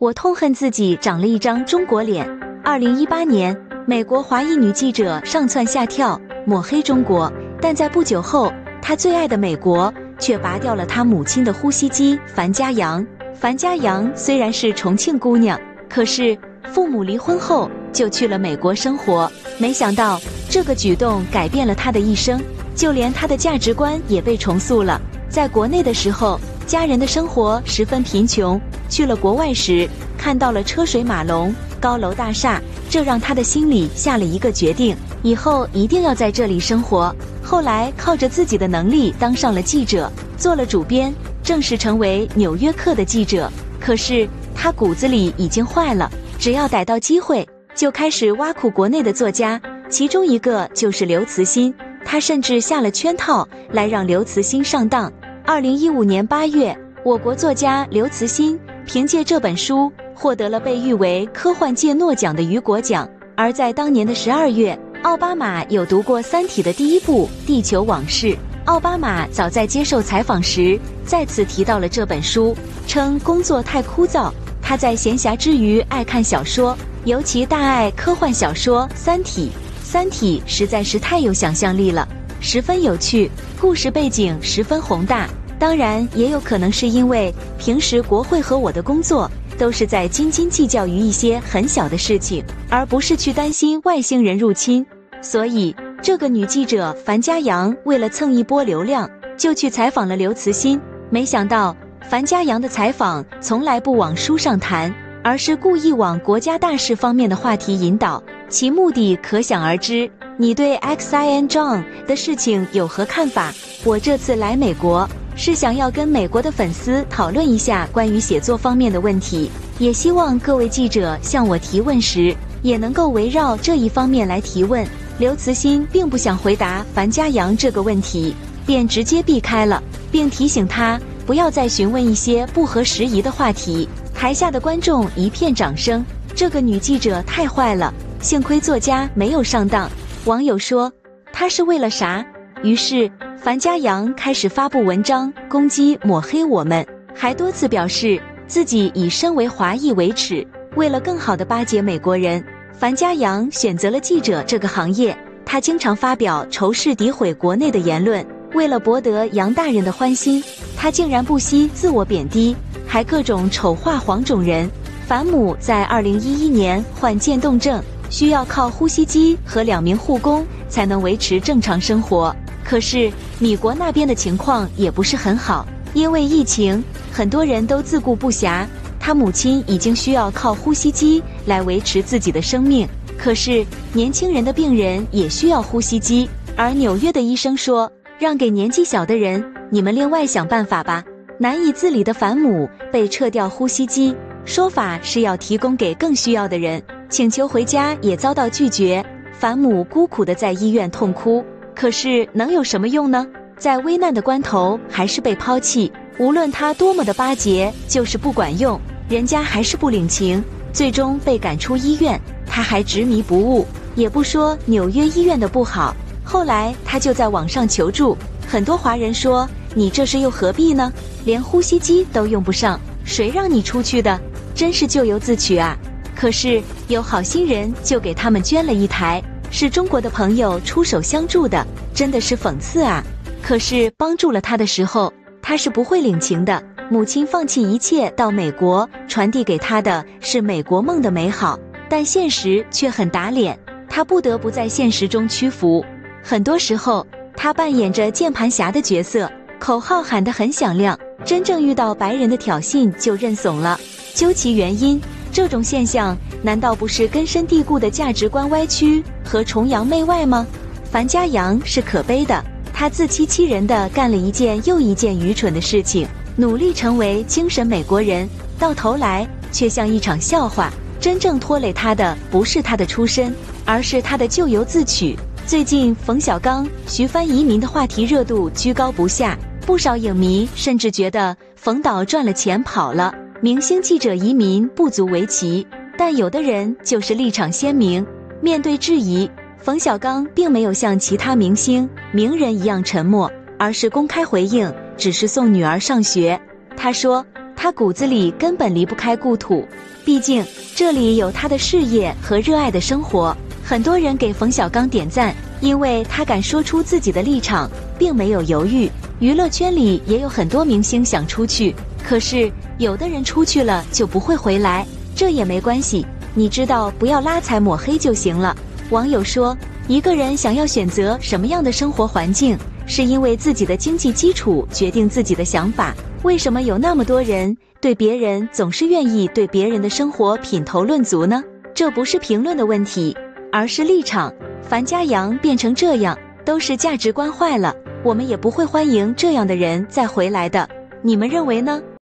我痛恨自己长了一张中国脸。二零一八年，美国华裔女记者上蹿下跳抹黑中国，但在不久后，她最爱的美国却拔掉了她母亲的呼吸机。樊家阳，樊家阳虽然是重庆姑娘，可是父母离婚后就去了美国生活。没想到这个举动改变了她的一生，就连她的价值观也被重塑了。在国内的时候。家人的生活十分贫穷，去了国外时看到了车水马龙、高楼大厦，这让他的心里下了一个决定：以后一定要在这里生活。后来靠着自己的能力当上了记者，做了主编，正式成为《纽约客》的记者。可是他骨子里已经坏了，只要逮到机会，就开始挖苦国内的作家，其中一个就是刘慈欣。他甚至下了圈套来让刘慈欣上当。二零一五年八月，我国作家刘慈欣凭借这本书获得了被誉为科幻界诺奖的雨果奖。而在当年的十二月，奥巴马有读过《三体》的第一部《地球往事》。奥巴马早在接受采访时再次提到了这本书，称工作太枯燥，他在闲暇之余爱看小说，尤其大爱科幻小说《三体》。《三体》实在是太有想象力了。十分有趣，故事背景十分宏大。当然，也有可能是因为平时国会和我的工作都是在斤斤计较于一些很小的事情，而不是去担心外星人入侵。所以，这个女记者樊家阳为了蹭一波流量，就去采访了刘慈欣。没想到，樊家阳的采访从来不往书上谈，而是故意往国家大事方面的话题引导，其目的可想而知。你对 X I N John 的事情有何看法？我这次来美国是想要跟美国的粉丝讨论一下关于写作方面的问题，也希望各位记者向我提问时也能够围绕这一方面来提问。刘慈欣并不想回答樊家阳这个问题，便直接避开了，并提醒他不要再询问一些不合时宜的话题。台下的观众一片掌声。这个女记者太坏了，幸亏作家没有上当。网友说：“她是为了啥？”于是樊家阳开始发布文章攻击抹黑我们，还多次表示自己以身为华裔为耻。为了更好的巴结美国人，樊家阳选择了记者这个行业。他经常发表仇视、诋毁国内的言论。为了博得杨大人的欢心，他竟然不惜自我贬低，还各种丑化黄种人。樊母在二零一一年患渐冻症。需要靠呼吸机和两名护工才能维持正常生活。可是米国那边的情况也不是很好，因为疫情，很多人都自顾不暇。他母亲已经需要靠呼吸机来维持自己的生命。可是年轻人的病人也需要呼吸机，而纽约的医生说让给年纪小的人，你们另外想办法吧。难以自理的樊母被撤掉呼吸机，说法是要提供给更需要的人。请求回家也遭到拒绝，樊母孤苦的在医院痛哭。可是能有什么用呢？在危难的关头，还是被抛弃。无论他多么的巴结，就是不管用，人家还是不领情，最终被赶出医院。他还执迷不悟，也不说纽约医院的不好。后来他就在网上求助，很多华人说：“你这是又何必呢？连呼吸机都用不上，谁让你出去的？真是咎由自取啊！”可是有好心人就给他们捐了一台，是中国的朋友出手相助的，真的是讽刺啊！可是帮助了他的时候，他是不会领情的。母亲放弃一切到美国，传递给他的是美国梦的美好，但现实却很打脸，他不得不在现实中屈服。很多时候，他扮演着键盘侠的角色，口号喊得很响亮，真正遇到白人的挑衅就认怂了。究其原因。这种现象难道不是根深蒂固的价值观歪曲和崇洋媚外吗？樊家阳是可悲的，他自欺欺人的干了一件又一件愚蠢的事情，努力成为精神美国人，到头来却像一场笑话。真正拖累他的不是他的出身，而是他的咎由自取。最近冯小刚、徐帆移民的话题热度居高不下，不少影迷甚至觉得冯导赚了钱跑了。明星记者移民不足为奇，但有的人就是立场鲜明。面对质疑，冯小刚并没有像其他明星名人一样沉默，而是公开回应，只是送女儿上学。他说。他骨子里根本离不开故土，毕竟这里有他的事业和热爱的生活。很多人给冯小刚点赞，因为他敢说出自己的立场，并没有犹豫。娱乐圈里也有很多明星想出去，可是有的人出去了就不会回来，这也没关系。你知道，不要拉踩抹黑就行了。网友说，一个人想要选择什么样的生活环境，是因为自己的经济基础决定自己的想法。为什么有那么多人对别人总是愿意对别人的生活品头论足呢？这不是评论的问题。而是立场，樊家阳变成这样，都是价值观坏了。我们也不会欢迎这样的人再回来的。你们认为呢？